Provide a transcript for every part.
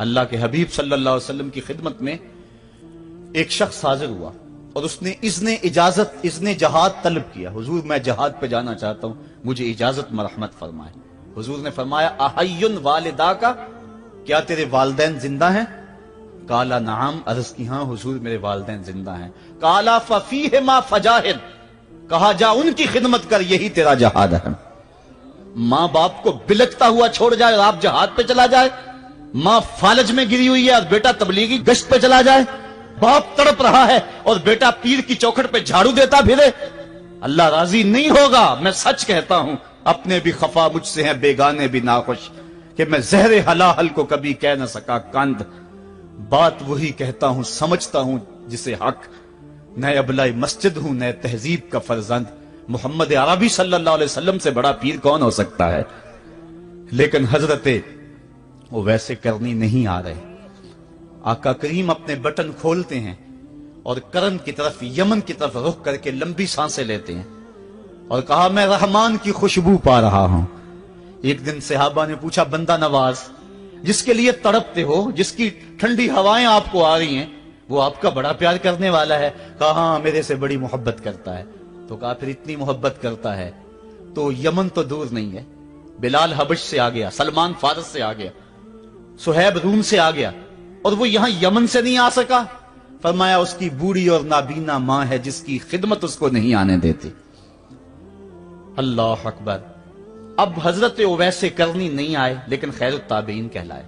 अल्लाह के हबीब सल्लल्लाहु अलैहि वसल्लम की खिदमत में एक शख्स हाजिर हुआ और उसने इसने इजाज़त, इसने जहाद तलब किया। हुजूर, मैं जहाद पे जाना चाहता हूँ, मुझे इजाज़त मरहमत फरमाए। हुजूर ने फरमाया वालिदा का, क्या तेरे वालदेन ज़िंदा हैं? काला, नाम, अर्ज़ की हाँ हुजूर, मेरे वालदेन ज़िंदा हैं। काला फफी है मा फजाहिद कहा, जा उनकी खिदमत कर, यही तेरा जहाद है। माँ बाप को बिलकता हुआ छोड़ जाए आप जहाद पे चला जाए। माँ फालज में गिरी हुई है और बेटा तबलीगी गश्त पे चला जाए। बाप तड़प रहा है और बेटा पीर की चौखट पे झाड़ू देता फिरे। अल्लाह राज़ी नहीं होगा, मैं सच कहता हूँ, अपने भी खफा मुझसे हैं, बेगाने भी नाखुश, कि मैं जहर हलाहल को कभी कह ना सका। कंध बात वही कहता हूँ, समझता हूँ, जिसे हक। न अबलाई मस्जिद हूँ न तहजीब का फर्जंद। मोहम्मद अरबी वसल्लम से बड़ा पीर कौन हो सकता है? लेकिन हज़रत वो वैसे करनी नहीं आ रहे। आका करीम अपने बटन खोलते हैं और करन की तरफ़, यमन की तरफ़ रुख करके लंबी साँसें लेते हैं और कहा, मैं रहमान की खुशबू पा रहा हूँ। एक दिन सेहाबा ने पूछा, बंदा नवाज़, जिसके लिए तड़पते हो, जिसकी ठंडी हवाएँ आपको आ रही हैं, वो आपका बड़ा प्यार करने वाला है? कहा हाँ मेरे से बड़ी मोहब्बत करता है। तो कहा, फिर इतनी मोहब्बत करता है तो यमन तो दूर नहीं है। बिलाल हबश से आ गया, सलमान फारस से आ गया। सुहेब रूम से आ गया और वो यहाँ यमन से नहीं आ सका। फरमाया, उसकी बूढ़ी और नाबीना माँ है जिसकी खिदमत उसको नहीं आने देती। अल्लाह अकबर। अब हज़रत वैसे करनी नहीं आए, लेकिन खैर ताबीन कहलाए।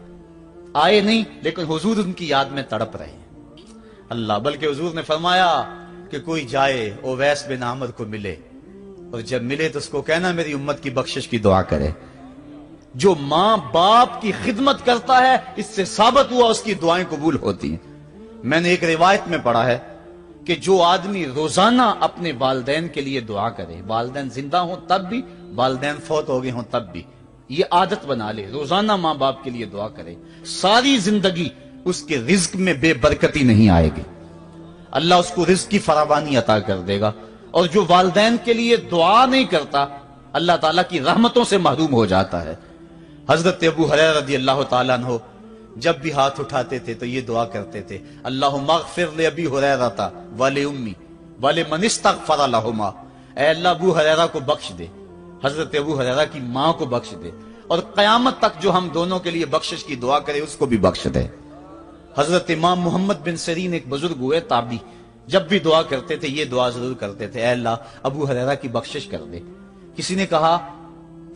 आए नहीं, लेकिन हुजूर उनकी याद में तड़प रहे हैं। अल्लाह, बल्कि हुजूर ने फरमाया कि कोई जाए, ओवैस बिन आमर को मिले। और जब मिले तो उसको कहना, मेरी उम्मत की बख्शिश की दुआ करे। जो माँ बाप की खिदमत करता है, इससे साबित हुआ उसकी दुआएँ कबूल होती हैं। मैंने एक रिवायत में पढ़ा है कि जो आदमी रोज़ाना अपने वालदेन के लिए दुआ करे, वालदेन ज़िंदा हो तब भी, वालदेन फौत हो गए हों तब भी, ये आदत बना ले, रोज़ाना माँ बाप के लिए दुआ करे, सारी ज़िंदगी उसके रिज्क में बेबरकती नहीं आएगी। अल्लाह उसको रिज्क की फरावानी अता कर देगा, और जो वालदेन के लिए दुआ नहीं करता, अल्लाह ताला की रहमतों से महरूम हो जाता है। हज़रत अबू हरैर रदी अल्लाह हो जब भी हाथ उठाते थे तो ये दुआ करते थे अल्लाह मगफिर अबी था वाले उम्मी, वाले मनिस्तक फराहुमा अल्लाह अबू हरैरा को बख्श दे, हज़रत अबू हरैरा की माँ को बख्श दे, और कयामत तक जो हम दोनों के लिए बख्शिश की दुआ करे, उसको भी बख्श दे। हज़रत इमाम मोहम्मद बिन सरीन एक बुज़ुर्ग हुए, ताबी, जब भी दुआ करते थे, ये दुआ ज़रूर करते थे अल्लाह अबू हरैरा की बख्शिश कर दे। किसी ने कहा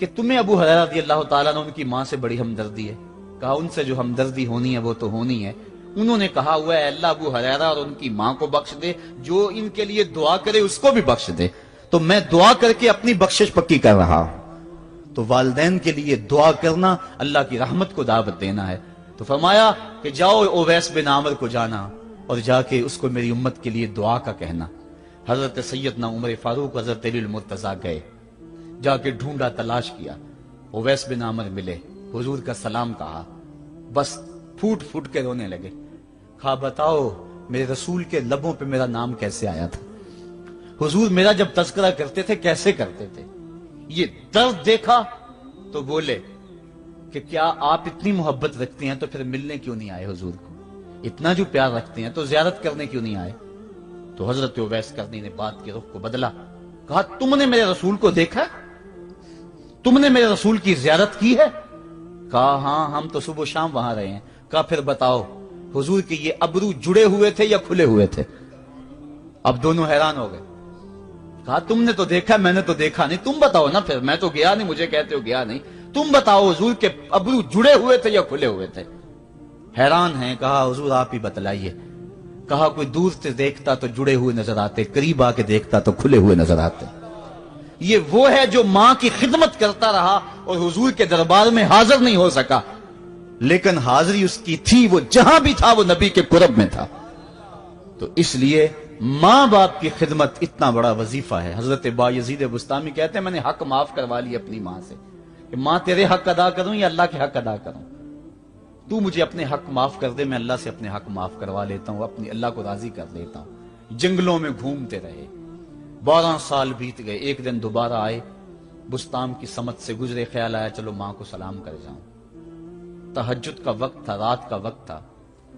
कि तुम्हें अबू हरैरा अल्लाह तला उनकी माँ से बड़ी हमदर्दी है। कहा, उनसे जो हमदर्दी होनी है, वो तो होनी है। उन्होंने कहा हुआ है अल्लाह अबू हरैरा और उनकी माँ को बख्श दे, जो इनके लिए दुआ करे, उसको भी बख्श दे। तो मैं दुआ करके अपनी बख्शिश पक्की कर रहा हूँ। तो वालदेन के लिए दुआ करना, अल्लाह की रहमत को दावत देना है। तो फरमाया कि, जाओ ओवैस बिन आमर को जाना और जाके उसको मेरी उम्मत के लिए दुआ का कहना। हज़रत सैयदना उमर फारूक हज़रत मुर्तजा गए। जाके ढूंढा, तलाश किया। ओवैस बिन आमर मिले। हुजूर का सलाम कहा। बस फूट फूट के रोने लगे। कहा बताओ, मेरे रसूल के लबों पे मेरा नाम कैसे आया था? हुजूर मेरा जब तस्करा करते थे, कैसे करते थे? ये दर्द देखा तो बोले कि क्या आप इतनी मोहब्बत रखते हैं तो फिर मिलने क्यों नहीं आए हुजूर को? इतना जो प्यार रखते हैं तो ज्यारत करने क्यों नहीं आए? तो हज़रत उवैस करनी ने बात के रुख को बदला। कहा, तुमने मेरे रसूल को देखा? तुमने मेरे रसूल की जियारत की है? कहा हाँ हम तो सुबह शाम वहाँ रहे हैं। कहा, फिर बताओ, हुजूर के ये अबरू जुड़े हुए थे या खुले हुए थे? अब दोनों हैरान हो गए। कहा, तुमने तो देखा, मैंने तो देखा नहीं। तुम बताओ ना फिर। मैं तो गया नहीं, मुझे कहते हो गया नहीं। तुम बताओ, हजूर के अबरू जुड़े हुए थे या खुले हुए थे? हैरान है, कहा, हजूर, आप ही बतलाइए। कहा, कोई दूर से देखता तो जुड़े हुए नज़र आते, करीब आके देखता तो खुले हुए नज़र आते। ये वो है जो माँ की खिदमत करता रहा और हुजूर के दरबार में हाजिर नहीं हो सका। लेकिन हाजिरी उसकी थी, वो जहाँ भी था, वो नबी के कुरब में था। तो इसलिए माँ बाप की खिदमत इतना बड़ा वजीफा है। हज़रत बाजीद बुस्तामी कहते हैं, मैंने हक माफ़ करवा लिया अपनी माँ से कि माँ, तेरे हक अदा करूँ या अल्लाह के हक अदा करूँ? तू मुझे अपने हक माफ़ कर दे, मैं अल्लाह से अपने हक माफ़ करवा लेता हूँ, अपनी अल्लाह को राज़ी कर लेता हूँ। जंगलों में घूमते रहे बारह साल बीत गए, एक दिन दोबारा आए बुस्ताम की समझ से गुजरे, ख्याल आया, चलो माँ को सलाम कर जाऊँ। तहजद का वक्त था, रात का वक्त था।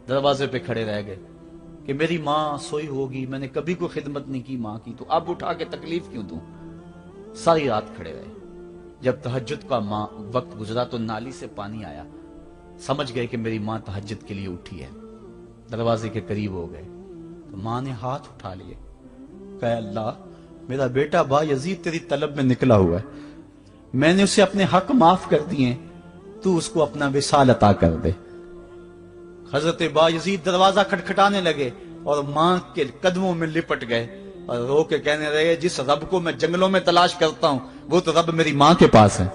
दरवाजे पे खड़े रह गए कि मेरी माँ सोई होगी, मैंने कभी कोई खिदमत नहीं की माँ की तो अब उठा के तकलीफ़ क्यों दू? सारी रात खड़े रहे। जब तहजद का माँ वक्त गुजरा तो नाली से पानी आया। समझ गए कि मेरी माँ तहजद के लिए उठी है। दरवाजे के करीब हो गए। तो माँ ने हाथ उठा लिए। कह, अल्लाह मेरा बेटा बा यजीद तेरी तलब में निकला हुआ है। मैंने उसे अपने हक माफ़ कर दिए, तू उसको अपना विशाल अता कर दे। हज़रत बा यजीद दरवाज़ा खटखटाने लगे और माँ के कदमों में लिपट गए और रो के कहने लगे, जिस रब को मैं जंगलों में तलाश करता हूँ, वो तो रब मेरी माँ के पास है।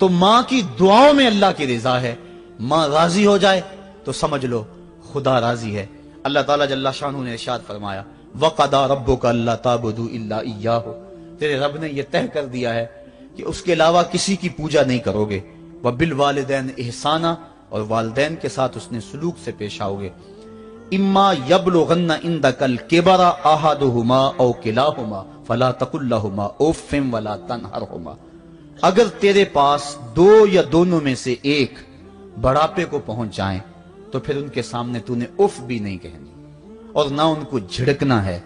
तो माँ की दुआओं में अल्लाह की रजा है। माँ राज़ी हो जाए तो समझ लो, खुदा राज़ी है। अल्लाह ताला जल्ला शाह ने इरशाद फरमाया। वक़दा रब्बो का अल्लाह ताबुदू इल्ला हो तेरे रब ने यह तय कर दिया है कि उसके अलावा किसी की पूजा नहीं करोगे। वह बिल वालदेन एहसाना और वालदेन के साथ उसने सलूक से पेश आओगे। इम्मा यबलो गन्ना इन दकल केबरा आहादुमा ओ किला किलाहुमा, फला तकुल्लाहुमा ओफिम वला तनहरहुमा। अगर तेरे पास दो या दोनों में से एक बढ़ापे को पहुँच जाए तो फिर उनके सामने तूने उफ भी नहीं कहनी। और ना उनको झिड़कना है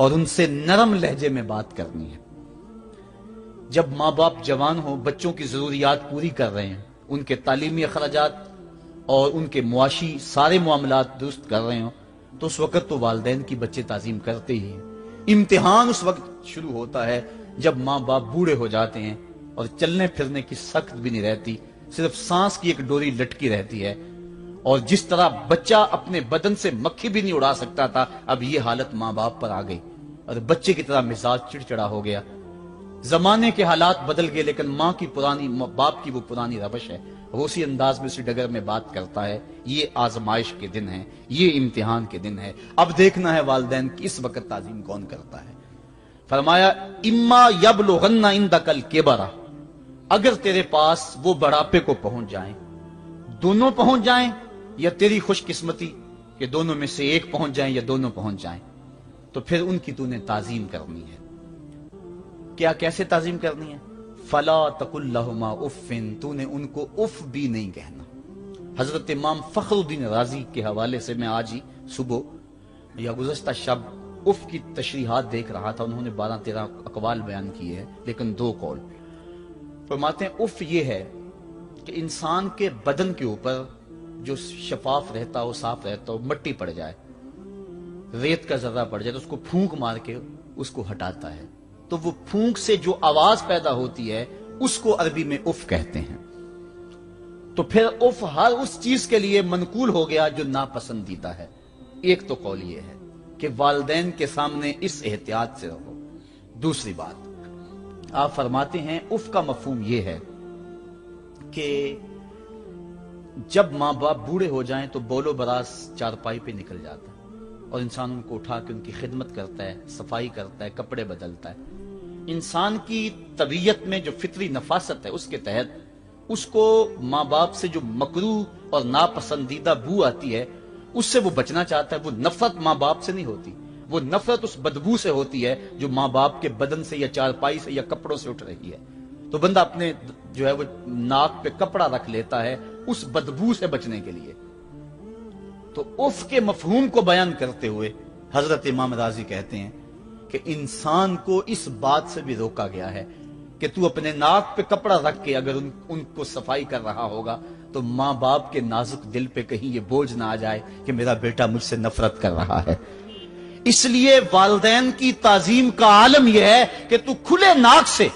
और उनसे नरम लहजे में बात करनी है। जब माँ बाप जवान हो, बच्चों की जरूरियात पूरी कर रहे हैं, उनके तालीमी अखराज और उनके मुआशी सारे मामला दुरुस्त कर रहे हो तो उस वक्त तो वालदेन की बच्चे ताजीम करते ही हैं। इम्तिहान उस वक्त शुरू होता है जब माँ बाप बूढ़े हो जाते हैं और चलने फिरने की सख्त भी नहीं रहती, सिर्फ़ सांस की एक डोरी लटकी रहती है और जिस तरह बच्चा अपने बदन से मक्खी भी नहीं उड़ा सकता था, अब ये हालत माँ बाप पर आ गई। और बच्चे की तरह मिजाज चिड़चिड़ा हो गया। जमाने के हालात बदल गए, लेकिन माँ की पुरानी, बाप की वो पुरानी रवश है। वो उसी अंदाज में, उसी डगर में बात करता है, ये आजमाइश के दिन है, ये इम्तिहान के दिन है। अब देखना है वालदेन की इस वक्त ताजीम कौन करता है। फरमाया, इम्मा यब लोगन्ना इन दकल के बरा अगर तेरे पास वो बढ़ापे को पहुँच जाए, दोनों पहुँच जाए या तेरी खुशकिस्मती कि दोनों में से एक पहुँच जाए या दोनों पहुँच जाए तो फिर उनकी तूने ताजीम करनी है। क्या कैसे ताजीम करनी है? फला तकुल्लहुमा उफ़िन तूने उनको उफ भी नहीं कहना। हज़रत इमाम फखरुद्दीन राज़ी के हवाले से मैं आज ही सुबह या गुजशत शब उफ की तशरीहत देख रहा था, उन्होंने बारह तेरह अकवाल बयान किए हैं, लेकिन दो कौल। फरमाते हैं, उफ ये है कि इंसान के बदन के ऊपर जो शफाफ रहता हो, साफ़ रहता हो, मट्टी पड़ जाए, रेत का जर्रा पड़ जाए तो उसको फूंक मार के उसको हटाता है। तो वो फूंक से जो आवाज़ पैदा होती है, उसको अरबी में उफ कहते हैं। तो फिर उफ हर उस चीज़ के लिए मनकूल हो गया जो नापसंदीदा है। एक तो कौल ये है कि वालदेन के सामने इस एहतियात से रहो। दूसरी बात, आप फरमाते हैं, उफ का मफहूम यह है कि जब माँ बाप बूढ़े हो जाएँ तो बोलो बरास चारपाई पे निकल जाता है और इंसान उनको उठा के उनकी खिदमत करता है, सफ़ाई करता है, कपड़े बदलता है। इंसान की तबीयत में जो फितरी नफासत है उसके तहत उसको माँ बाप से जो मकरू और नापसंदीदा बू आती है, उससे वो बचना चाहता है, वो नफरत माँ बाप से नहीं होती। वो नफरत उस बदबू से होती है जो माँ बाप के बदन से या चारपाई से या कपड़ों से उठ रही है। तो बंदा अपने जो है वो नाक पे कपड़ा रख लेता है उस बदबू से बचने के लिए। तो उफ के मफहूम को बयान करते हुए हज़रत इमाम राज़ी कहते हैं कि इंसान को इस बात से भी रोका गया है कि तू अपने नाक पे कपड़ा रख के अगर उन, उनको सफ़ाई कर रहा होगा तो माँ बाप के नाजुक दिल पे कहीं ये बोझ ना आ जाए कि मेरा बेटा मुझसे नफरत कर रहा है। इसलिए वालदेन की ताजीम का आलम यह है कि तू खुले नाक से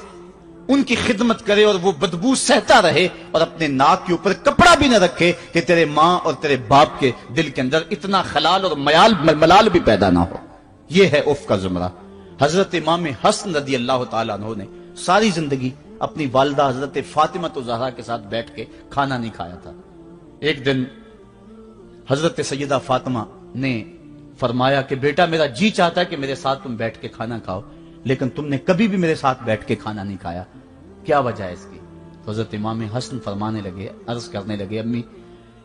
उनकी खिदमत करे और वो बदबू सहता रहे और अपने नाक के ऊपर कपड़ा भी न रखे कि तेरे माँ और तेरे बाप के दिल के अंदर इतना खलाल और मयाल मलाल भी पैदा ना हो। यह है उफ का जुमरा हज़रत इमाम हसन रदी अल्लाह तु ने सारी ज़िंदगी अपनी वालदा हज़रत फातिमा तो जहरा के साथ बैठ के खाना नहीं खाया था। एक दिन हज़रत सैदा फातिमा ने फरमाया कि, बेटा मेरा जी चाहता है कि मेरे साथ तुम बैठ के खाना खाओ। लेकिन तुमने कभी भी मेरे साथ बैठ के खाना नहीं खाया। क्या वजह है इसकी? तो हज़रत इमाम हसन फरमाने लगे, अर्ज़ करने लगे, अम्मी,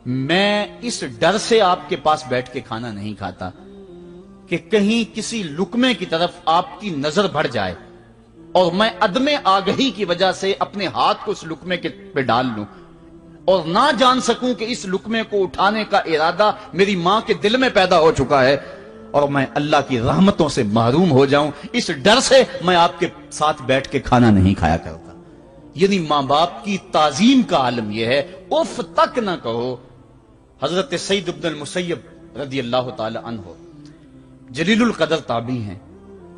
मैं इस डर से आपके पास बैठ के खाना नहीं खाता कि कहीं किसी लुकमे की तरफ़ आपकी नज़र बढ़ जाए और मैं अदमे आगही की वजह से अपने हाथ को उस लुकमे के पे डाल लूँ और ना जान सकूँ कि इस लुकमे को उठाने का इरादा मेरी माँ के दिल में पैदा हो चुका है। और मैं अल्लाह की रहमतों से महरूम हो जाऊँ। इस डर से मैं आपके साथ बैठ के खाना नहीं खाया करता। यानी माँ बाप की ताजीम का आलम यह है, उफ तक ना कहो, हज़रत सईद अब्दुल मुसैब रदी अल्लाह तहो जलीलुल कदर ताबी हैं।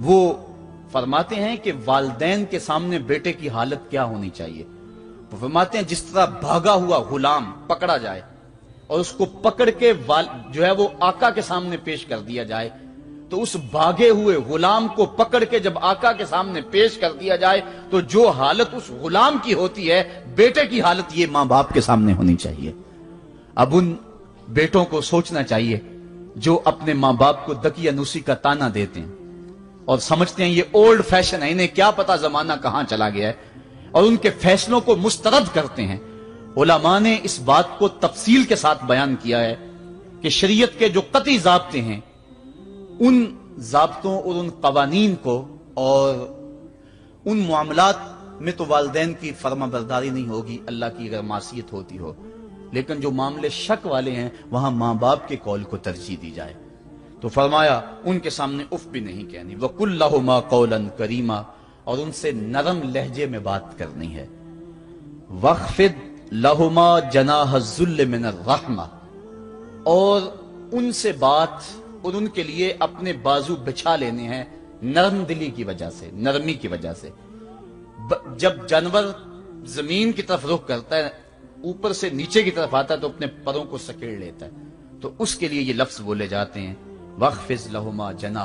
वो फरमाते हैं कि वालदेन के सामने बेटे की हालत क्या होनी चाहिए? फरमाते हैं, जिस तरह भागा हुआ गुलाम पकड़ा जाए और उसको पकड़ के जो है वो आका के सामने पेश कर दिया जाए। तो उस भागे हुए गुलाम को पकड़ के जब आका के सामने पेश कर दिया जाए तो जो हालत उस गुलाम की होती है, बेटे की हालत ये माँ बाप के सामने होनी चाहिए। अब उन बेटों को सोचना चाहिए, जो अपने माँ बाप को दकियानुसी का ताना देते हैं। और समझते हैं ये ओल्ड फ़ैशन है, इन्हें क्या पता जमाना कहाँ चला गया है। और उनके फैसलों को मुस्तरद करते हैं। ओलामा ने इस बात को तफसील के साथ बयान किया है कि शरीयत के जो कति जबते हैं, उन जबतों और उन कवानीन को और उन मामलात में तो वालदेन की फर्मा बरदारी नहीं होगी, अल्लाह की अगर मासीत होती हो। लेकिन जो मामले शक वाले हैं, वहाँ माँ बाप के कौल को तरजीह दी जाए। तो फरमाया, उनके सामने उफ भी नहीं कहनी। वकुल्लाहुमा कौलन करीमा, और उनसे नरम लहजे में बात करनी है। वक्फिद लहुमा जना मिन रहमा। और उनसे बात और उनके लिए अपने बाजू बिछा लेने हैं नरम दिली की वजह से, नरमी की वजह से। जब जानवर ज़मीन की तरफ़ रुख करता है, ऊपर से नीचे की तरफ़ आता है तो अपने परों को सकेड़ लेता है। तो उसके लिए ये लफ्ज बोले जाते हैं, वक्फिज लहुमा जना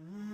Mm-hmm.